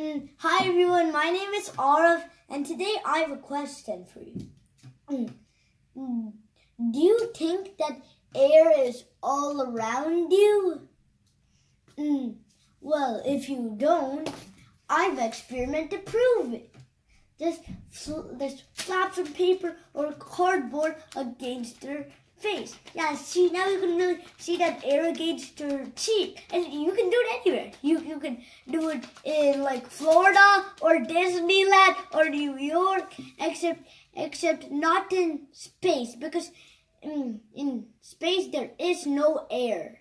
Hi everyone, my name is Arav and today I have a question for you. Mm, mm, Do you think that air is all around you? Mm, Well, if you don't, I've experiment to prove it. Just, just slap some paper or cardboard against their face. Yeah, see now you can really see that air against your cheek, and you can do it anywhere. You can do it in like Florida or Disneyland or New York, except except not in space because in, in space there is no air.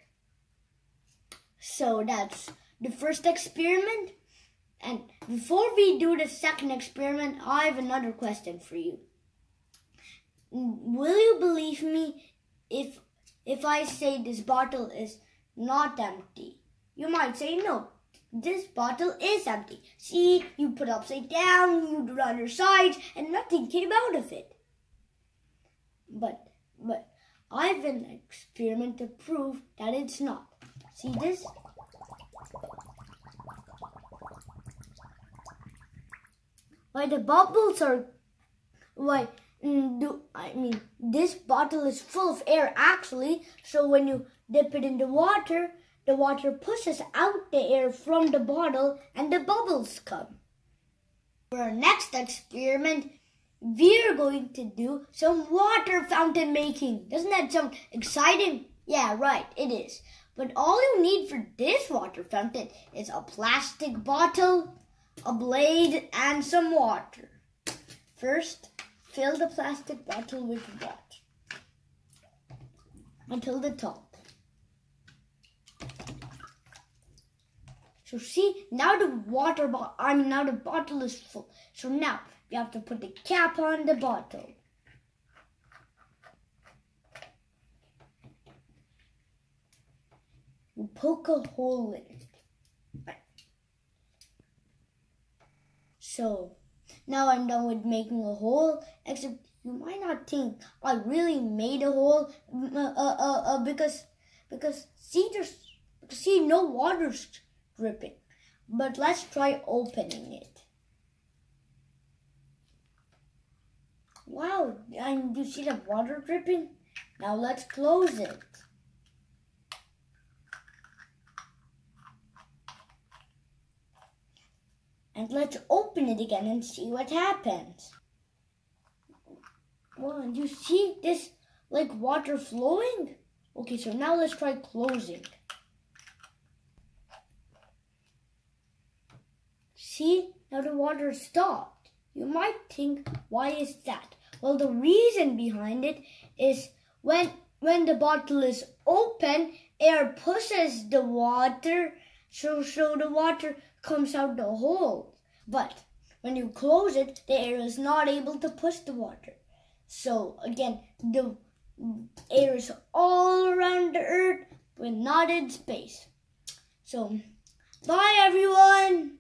So that's the first experiment. And before we do the second experiment, I have another question for you. Will you believe me if if I say this bottle is not empty? You might say no. This bottle is empty. See, you put upside down, you on your sides, and nothing came out of it. But but I've an experiment to prove that it's not. See this? Why the bubbles are why mm, do I mean this bottle is full of air actually so when you dip it in the water the water pushes out the air from the bottle and the bubbles come. For our next experiment we're going to do some water fountain making. Doesn't that sound exciting? Yeah, right, it is. But all you need for this water fountain is a plastic bottle, a blade, and some water. First, fill the plastic bottle with water until the top. So see, now the water bottle, I mean now the bottle is full. So now you have to put the cap on the bottle. You poke a hole in it. So now I'm done with making a hole, except you might not think I really made a hole uh, uh, uh, because because see there's see no water's dripping. But let's try opening it. Wow, and you see the water dripping? Now let's close it. And let's open it again and see what happens. Well, and you see this like water flowing? Okay, so now let's try closing. See, now the water stopped. You might think, why is that? Well, the reason behind it is when when the bottle is open, air pushes the water, so so the water comes out the hole. But when you close it, the air is not able to push the water. So again, the air is all around the earth, but not in space. So, bye everyone!